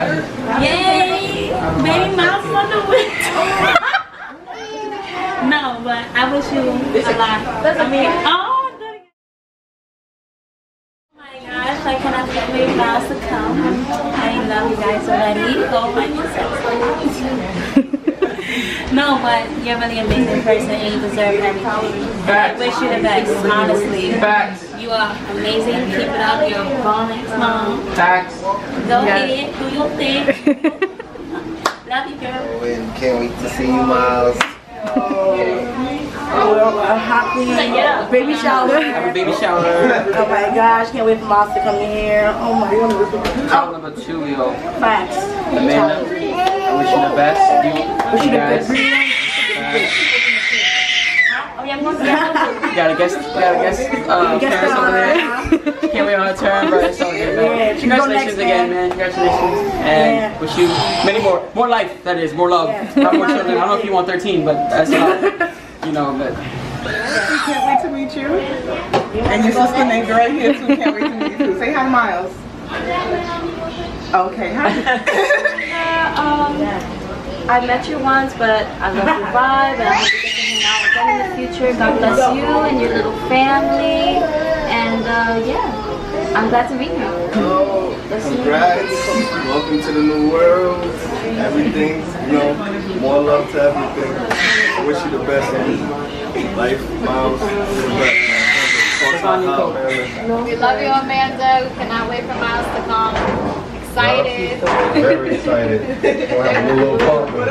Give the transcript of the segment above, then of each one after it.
Yay! Baby mouse on the way. no, but I wish you a lot. I mean, oh, the- oh my gosh, I cannot get baby mouse to come. I love you guys already. Go find yourself. no, but you're a really amazing person and you deserve everything. I wish you the best, honestly. Facts. You are amazing. Keep it up. You're a bonus mom. Facts. Go ahead, do your thing. Love you, girl. Oh, and can't wait to see you, Miles. Well, a happy baby shower. Have a baby shower. Oh my gosh, can't wait for Miles to come in here. Oh my god. Child number two, yo. Facts. Amanda, I wish you the best. You, Wish you you the guys. best. You got a guest, you got a guest, uh, Guest parents over there. star. Can't wait on her turn, but it's all good, man. she go Congratulations again, man. man. Congratulations. And Yeah. wish you many more, more life, that is, more love. Yeah. Not more children. I don't know if you want 13, but that's not, you know, but. Can't wait to meet you. And your sister named right here too. Can't wait to meet you too. Say hi, Miles. Okay, hi. Um, I met you once, but I love your vibe, and I hope you get to hang out again in the future. God bless you and your little family, and uh, yeah, I'm glad to meet you. Oh, congrats. Welcome to the new world. Everything, you know, more love to everything. I wish you the best in life, Miles. The best, man. What's on your coat? We love you, Amanda. We cannot wait for Miles to come. Excited. Very excited. We'll have a little apartment.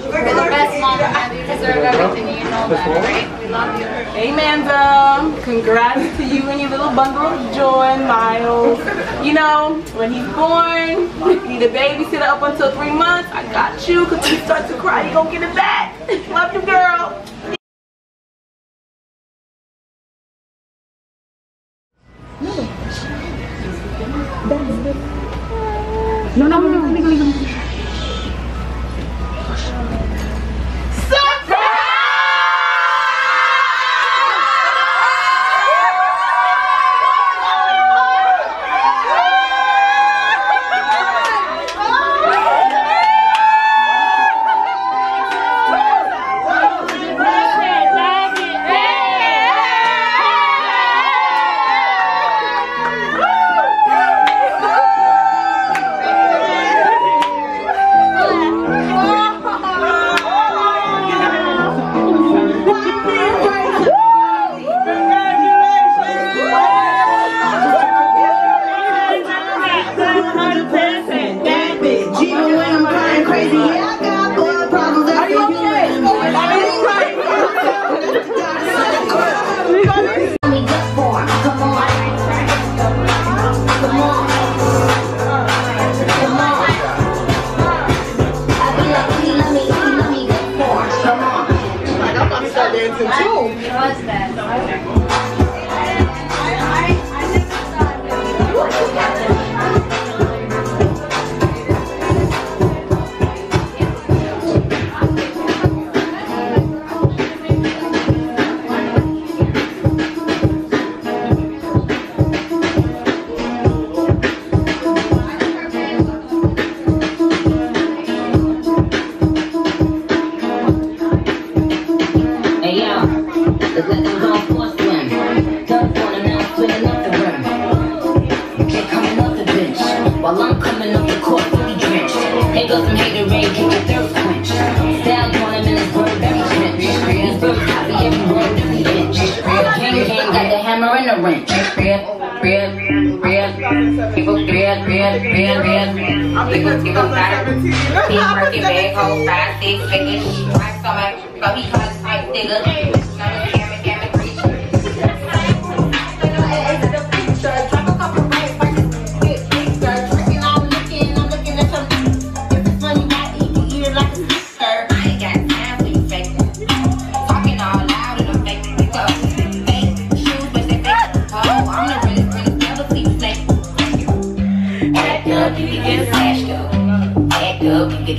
You're the best mom, Amanda. You deserve everything. You know that, right? We love you. Hey, Amanda. Congrats to you and your little bundle of joy, Miles. You know, when he's born, you need a babysitter up until three months. I got you, because when he starts to cry, you gonna get it back. Love you, girl. 你能不能别别别！Real, real, real. People, real, real, real, real. People, people, got it. He working big, whole five, six figures. My stomach, but he caught five niggas.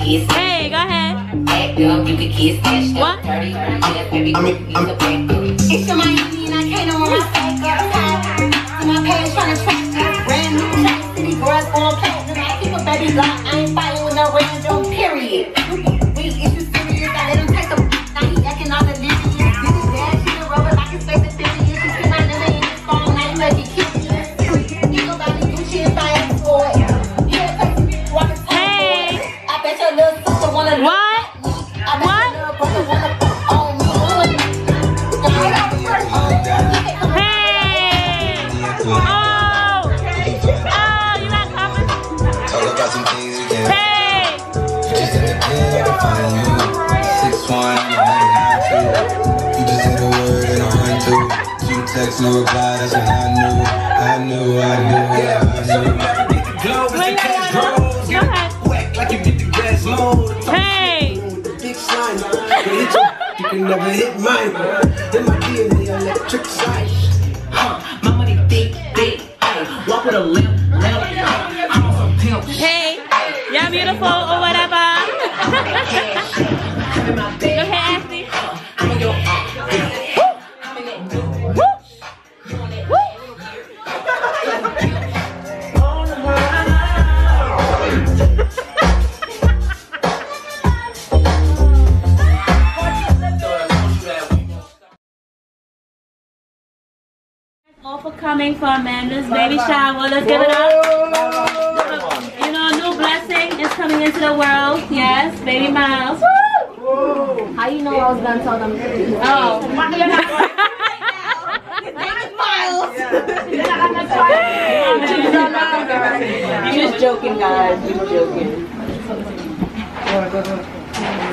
Up, you can get Hey, go ahead. Act up, you can kiss that shit. What? Dirty, yes, baby, I mean, I'm- can back. It's your Miami and I can't know where I stack up. My parents trying to track me. Brand new track city girls on platinum. I keep a baby steady. I ain't fighting with no random period. No reply. That's when I knew, I knew, I knew, yeah, I knew. Glow as the cash grows. Go ahead. Whack like you get the gas load. Hey! Big slime, can hit you. You can never hit mine. Baby shower. Let's give it up. You know, a new blessing is coming into the world. Yes, baby Miles. Woo! How you know I was gonna tell them? Oh, you're not. You're just joking, guys. You're just joking.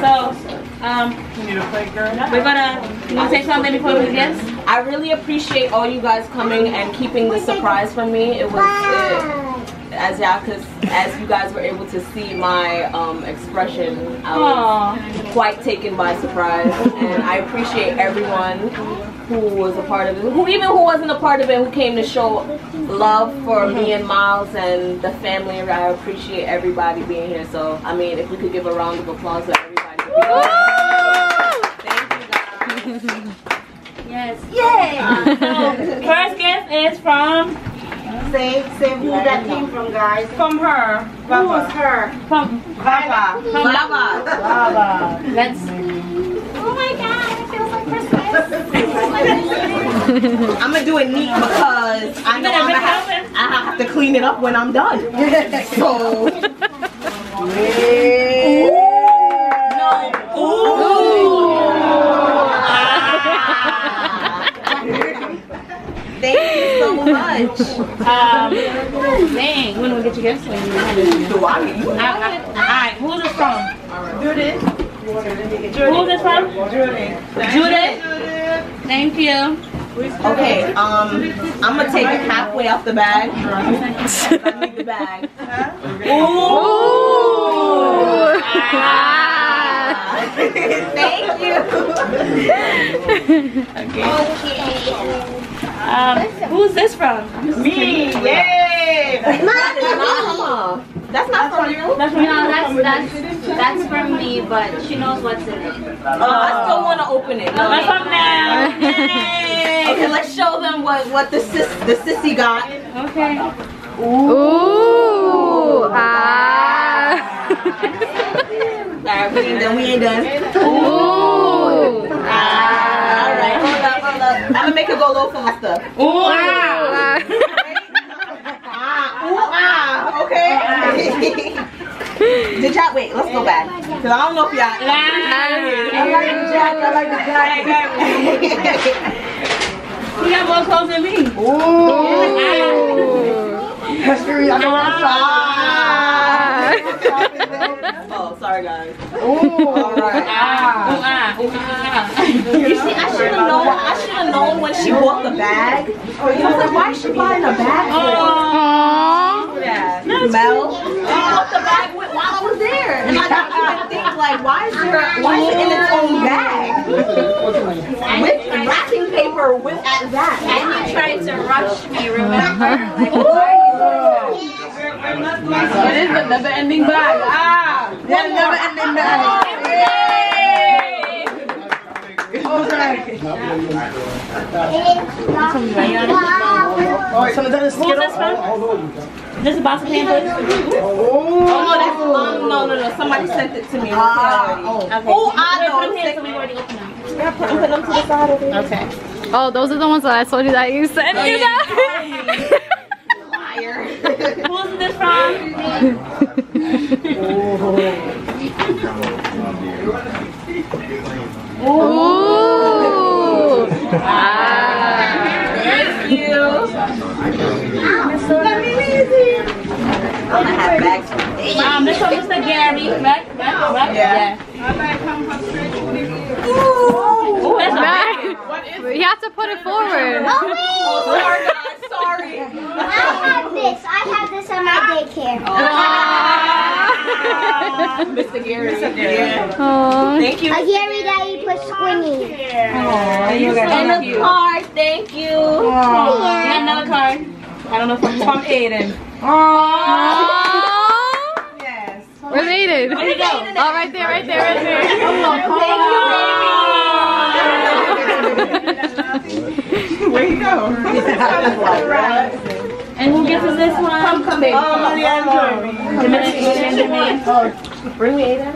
So, um, we're gonna. You want to say something before we guess? I really appreciate all you guys coming and keeping the surprise from me. It was it, as y'all, cause as you guys were able to see my um, expression, I was Aww. quite taken by surprise, and I appreciate everyone who was a part of it, who even who wasn't a part of it, who came to show love for me and Miles and the family. I appreciate everybody being here. So, I mean, if we could give a round of applause to everybody. Thank you guys. Yes. Yay! Uh, so, first gift is from Say, say who that came from, guys. from her. Who was her? From Baba. from Baba. Baba. Let's. Oh my god, it feels like Christmas. I'm gonna do it neat because I know I'm gonna have. I have to clean it up when I'm done. So thank you so much. Um, dang, when do we get your gifts? When you Alright, who's this from? Judith. Who's this from? Judith. Judith. Thank you. Okay, um, I'm gonna take it halfway off the bag. I need the bag. Thank you. Um, who's this from? Me, yay! Mama, that's not from you. That's from No, that's that's that's from me, but she knows what's in it. Oh, I still want to open it. No. That's from now. Yay. Okay, let's show them what what the sis the sissy got. Okay. Ooh. Ah. Alright, we ain't done. We ain't done. Ooh. All right, hold up. I'm gonna make it go a little faster. Ooh. Ah. Ah, ooh, ah, okay. Did y'all wait? Let's go back. Cause I don't know if y'all. I like the jacket. I like the jacket. You got more clothes than me. History. I know what I'm Oh, sorry guys. All right. Ah, ooh, ah, ooh, ah. You see, I should have known. I should have known when she bought the bag. I was like, why is she buying a bag? For? Mel, bought the bag with, while I was there, and I didn't even think like, why is there, why is it in its own bag with wrapping paper with at that? And you tried to rush me, remember? Like, why are you It is a never-ending bag. Ah, Yeah, never ending bag. Okay. Oh, some of that is Who is this is box of pampers? Oh no, that's um, no, no, no. Somebody sent it to me. Ah, oh. Okay. Oh, I Put know. them here so we already opened them. Yeah, put, put them to the side over there. Okay. Oh, those are the ones that I told you that you sent you guys. Who is this from? Ooh. Ah. Thank you. Um, this one Mr. Gary, right? Right? Right? Yeah. Ooh, that's a Nice. You have to put it forward. Oh, sorry, guys. Sorry. I have this. I have this on my daycare. Mr. Gary. Mr. Gary. Aw. Thank you. A Gary Daddy push squinty. And a card. Thank you. You got another card? I don't know from from Aiden. Aw. Yes. Related. Where go? Oh, right there, right there, right there. Where you go? And who gets us this one? Come, come, baby. Oh, yeah, Dominican Benjamin. Bring me Aiden.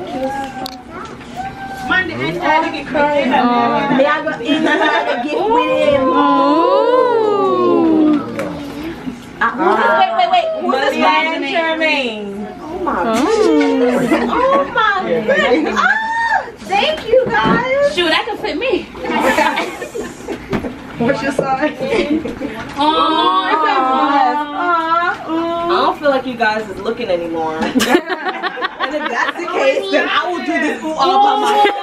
Monday, I had to get crying. Oh. May I go in and get with him? Ooh. Uh, wait, wait, wait. Who's this man, Jermaine? Oh my Mm. Oh my goodness. Ah, thank you guys. Shoot, that could fit me. What's your size? Oh, I don't feel like you guys is looking anymore. and if that's the case, then I will do this all by myself.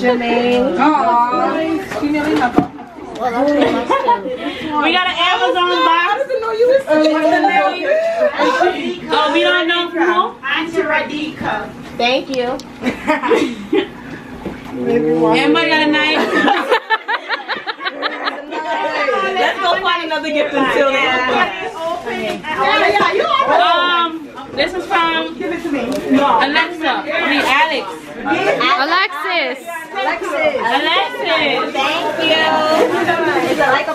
Jermaine. Aww. She nearly have a- We got an Amazon How box. does it know you was Oh, we don't know from who? Thank you. Everybody got a knife? Let's go find another gift until they open. Yeah, yeah, you all right. Um, this is from Alexa. I mean, Alex. Alexis. Alexis. Alexis. Thank you. Is it like a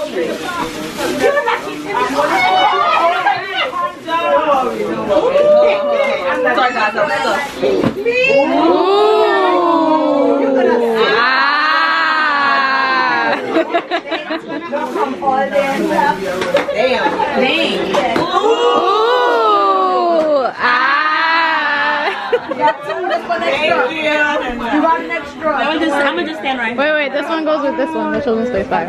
Sorry guys, I'm stuck. Ooh. Ah. Damn. Dang. Ooh. Ah. Thank you. You got an extra. I'm gonna just, I'm gonna just stand right Wait, wait. This one goes with this one. The children's place bag.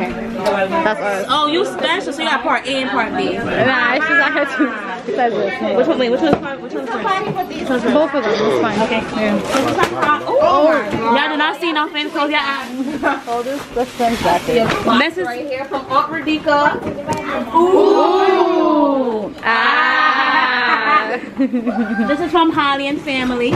That's ours. Oh, you special, so you got part A and part B. Nah, it's just I had to. She said this. Which one, wait, which one's part, which one's first? Both of them. It's fine. Okay. Yeah. Oh, y'all do not see no famous clothes, y'all. Oh, this this one's jacket. This is, Right here from Aunt Radika. Ooh. Ah. This is from Holly and family.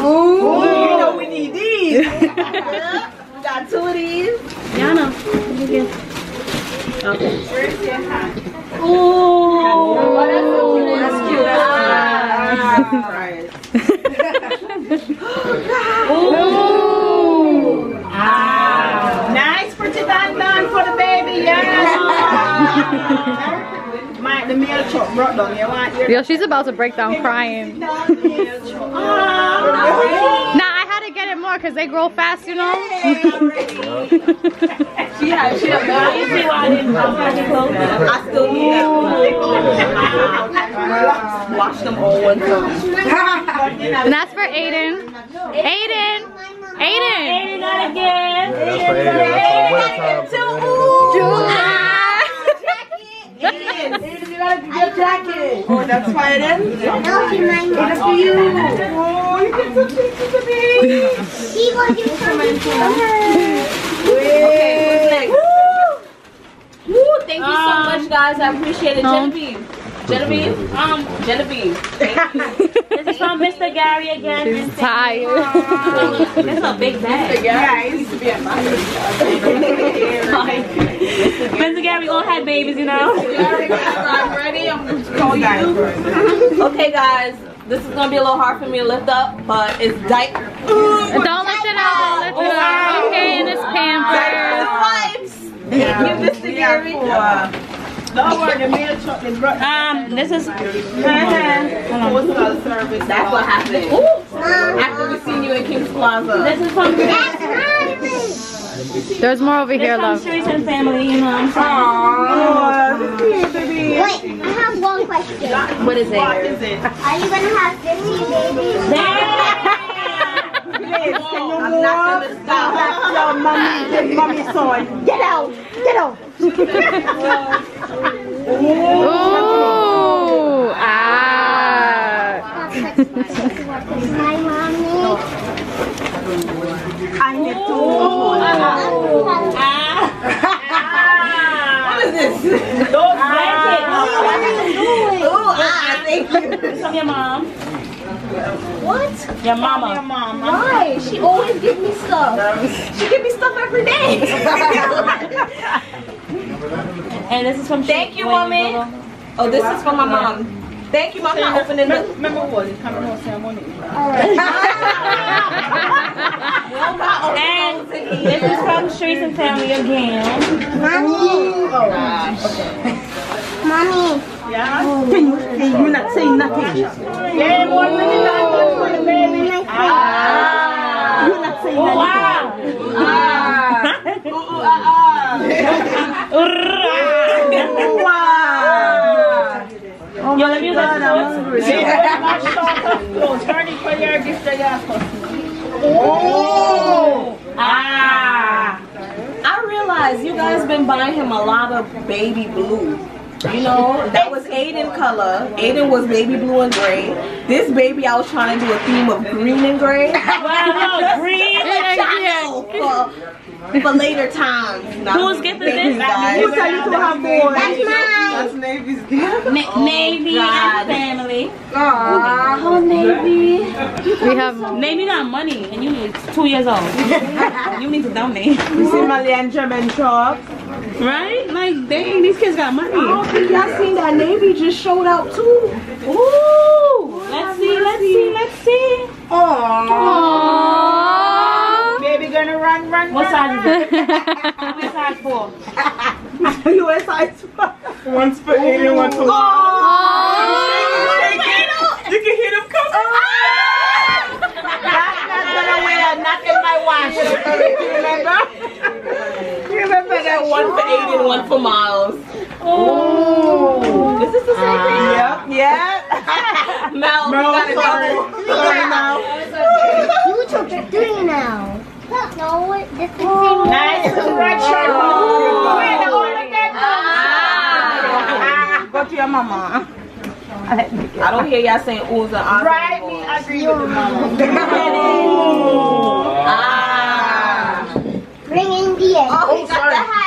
Ooh, you know we need these. Got two of these. Y'all know. Okay. Yo, she's about to break down crying. Nah, I had to get it more because they grow fast, you know. She she has You see why I didn't buy the clothes? I still need it. Wash them all one time. and that's for Aiden. Aiden. Aiden. Ain't not again. Aiden. That's for the winter time. your jacket. Oh, that's why it is. No, he might not. It's for you. Oh, you get some pictures of me. He was your friend. Okay, who's next? Woo, Woo, thank you so Um, much, guys. I appreciate it. Genevieve. Genevieve? Um, Genevieve. This is from Mr. Gary again. She's tired. That's a big bag. Yeah, it used to be at my Mr. Gary all had babies, you know. I'm ready. I'm going to call you. Okay, guys. This is gonna be a little hard for me to lift up, but it's dyke. Don't lift it up. Lift it up. Okay, and it's Pampers. Give this to Gary. Um, this is. That's what happened. After we seen you in King's Plaza. This is from. There's more over This here, from love. Streets and Family, you know what I'm saying? Wait, I have one question. What is it? Are you gonna have 50 babies? I'm not gonna stop. Your mommy, the mommy son. Get out, get out. Ooh. Ah. Hi, mommy. I need to. What is this? Those blankets. Ooh, ah, thank you. From your mom. What? Your mama. Your mama. Why? She always gives me stuff. She gives me stuff every day. And this is from Thank you, when mommy. Oh, this is from my mom. Thank you, mom. I'm not opening the. And this is from Streets and Family again. Mommy. Oh, Mommy. Can you, can you not say nothing? Yeah, one minute one for the baby. Ah. You not saying Oh, anything. wow. Ah. Ooh, ooh, ah, Wow. Oh my God, hungry. Ah. I realize you guys been buying him a lot of baby blue. You know, that was Aiden color. Aiden was baby blue and gray. This baby, I was trying to do a theme of green and gray. Wow, green. Child, for, for later times. Who's getting this? guys. Who tell you to have boys? That's mine. That's Navy's gift. Na- Navy oh, God. and Family. Oh, Navy. We have. Navy got money and you need two years old. you need to donate. You see Malay and German shop? Right? Like, dang, these kids got money. I don't think y'all seen that Navy just showed out too. Ooh. Let's see, let's see, let's see. Aww. Baby gonna run, run, What run, size is it? what size for? run. You a size five. One's for Aiden, one for You can hear them coming. That's not gonna wear, not in my wash. You remember? You remember that One for Aiden, one for Miles. Oh. Is this the same thing? Yep, yeah. Mel, No, we got it sorry. double. Sorry now. You took it three now. No, it- this is the same. Nice red shirt. Oh. Wear the whole of. Ah. Go to your mama. I don't hear y'all saying oohs and ahs. Right, me agree with the mama. Ah. Bring in the egg. Oh, he got the hat too.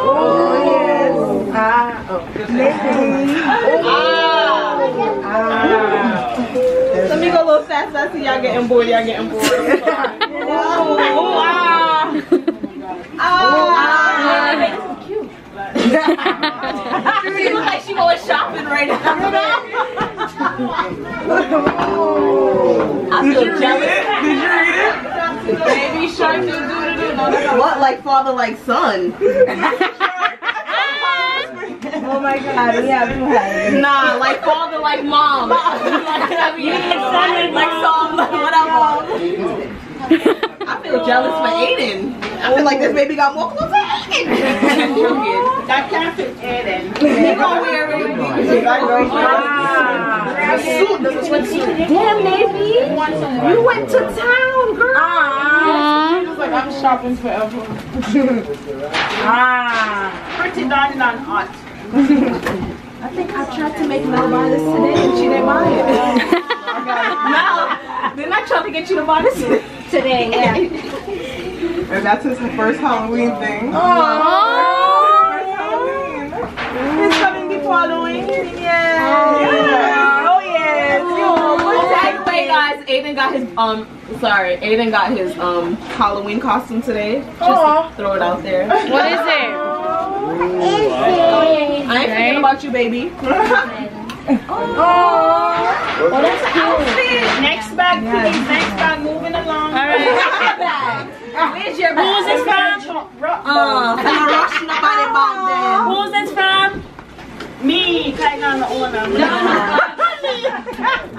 Oh, yes. Ah, oh. Ah. Let me go a little fast. I see y'all getting bored. Y'all getting bored. Oh, ah. Ah. She looks like she going shopping right now. I feel jealous. Did you read it? Baby shark do do do do. No, that's what like father like son. Oh my god, we have two hands. Nah, like father like mom. like, you need son like son like whatever. I feel jealous for Aiden. I feel like this baby got more clothes than Aiden. I'm joking. That can't fit Aiden. He gonna wear it. Damn, Navy. You went to town, girl. Aww. Feels like I'm shopping forever. ah, pretty darn darn hot. I think I tried to make Mel buy this today and she didn't buy it. Mel, didn't I try to get you to buy this Today, yeah. And that's his first Halloween thing. He's coming before following. Yeah. Oh yes. Yo, By the way, guys, Aiden got his um. Sorry, Aiden got his um Halloween costume today. Just Aw. to throw it out there. What is it? I ain't thinking about you, baby. Oh, that's cute. Next bag, please. Next bag, moving along. All right. Where's your Who's this from? Uh, I'm rushing up on the. Who's this from? Me, kind of the owner.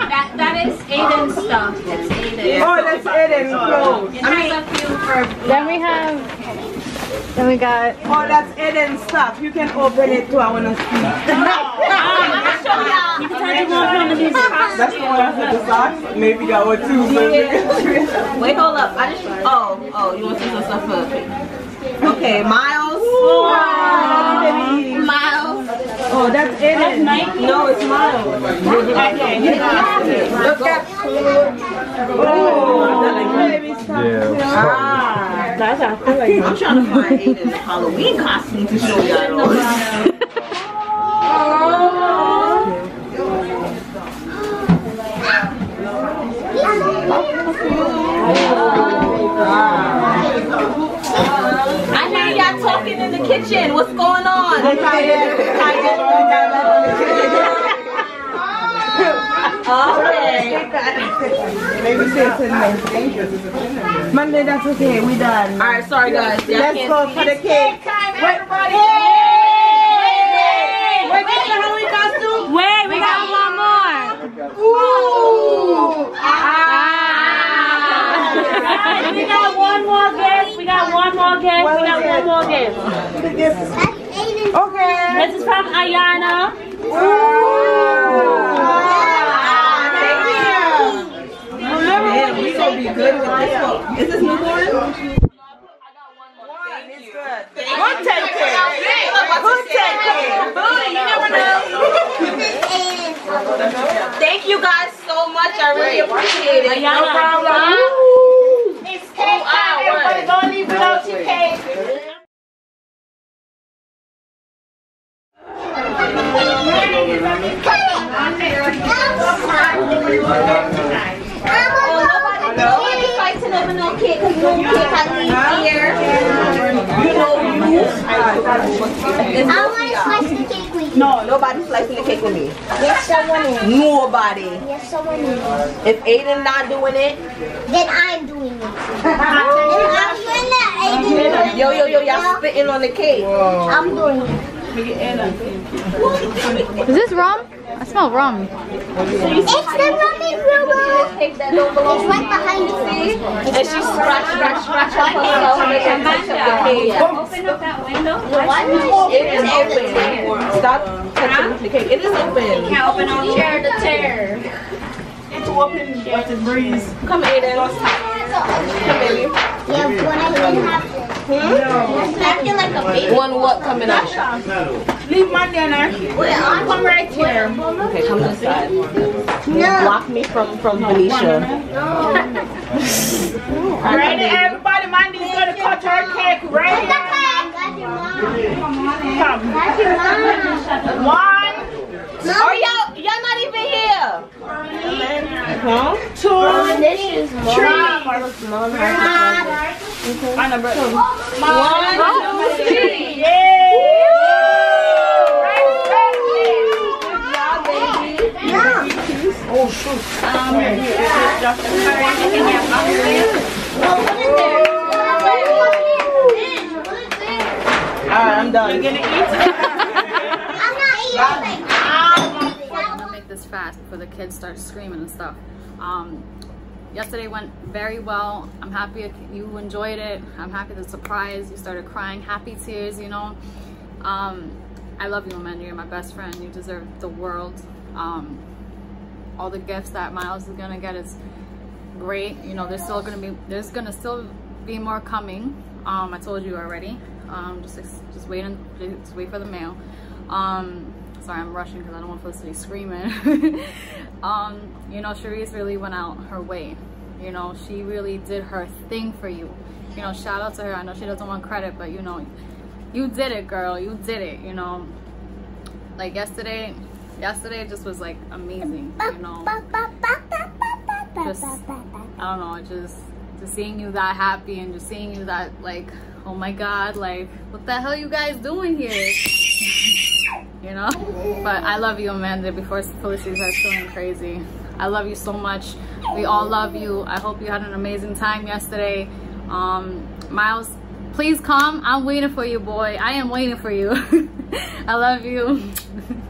That that is Aiden's stuff. It's Aiden. Oh, that's Eden clothes. It has a few for Then we have. Then we got. Oh, that's Eden stuff. You can open it too. I wanna see. You can turn the one from the music. That's the one with the socks. Maybe got one too. so maybe- Wait, hold up. I just. Oh, oh, you want to see some stuff for? Okay, Miles. Miles. Oh, that's Eden. No, it's Miles. Look at. Oh, ah. that's baby stuff. Yeah. That's I feel like. I'm trying to find Aiden's Halloween costume to show y'all. Oh. I hear y'all talking in the kitchen. What's going on? Okay. Maybe say it's in Monday, that's okay. We done. All right, sorry guys. Let's go for the cake. Wait, Wait, we got Halloween costume. Wait, we got one more. Ooh. Guys, we got one more gift. We got one more gift. We got one more gift. The. Okay. This is from Ayana. Man, we gonna be good with this one. Is this newborn? Good take care. Good take care. Booty, you never know. Thank you guys so much. I really appreciate it. No problem. It's cake time. Everybody don't leave without your cake. Nobody fighting over no cake because no cake I leave here. You know you. I want to No, nobody's slicing the cake with me. Yes, someone is. Nobody. Yes, someone is. If Aiden not doing it, Then I'm doing it. I'm doing it. Yo yo yo, y'all spitting on the cake. I'm doing it. Is this rum? I smell rum. It's the rum rummy rumor. It's right behind you. And she scratch, scratch, scratch up herself and then touch the. Open up that window. It is open. Stop touching the cake. It is open. You Can't open on chair to chair. It's open. Let the breeze. Come Aiden. Come baby. Yeah, when I didn't have to. Hmm? Acting like a baby. One what coming out? Leave my dinner. Come right here. Okay, come this side. No. Block me from from Felicia. Ready, everybody. Mandy's gonna cut her cake. Ready? Come. One, Are y'all y'all not even here? Huh? two, Dishes. One, two, three. Alright, I'm done. You're gonna eat? I'm not eating. I'm gonna make this before the kids start screaming and stuff. Um, yesterday went very well. I'm happy you enjoyed it. I'm happy the surprise. You started crying, happy tears, you know. Um, I love you, Amanda. You're my best friend. You deserve the world. Um, all the gifts that Miles is gonna get is great. You know, there's still gonna be there's gonna still be more coming. Um, I told you already. Um, just just wait and just wait for the mail. Sorry, I'm rushing because I don't want Felicity screaming. um, you know, Cherise really went out her way. You know, she really did her thing for you. You know, shout out to her. I know she doesn't want credit, but you know, you did it, girl. You did it. You know, like yesterday, yesterday just was like amazing, you know. Just, I don't know, just, just seeing you that happy and just seeing you that like, oh my God, like, what the hell you guys doing here? you know? But I love you, Amanda, before Felicity starts going crazy. I love you so much. We all love you. I hope you had an amazing time yesterday. Um, Miles, please come. I'm waiting for you, boy. I am waiting for you. I love you.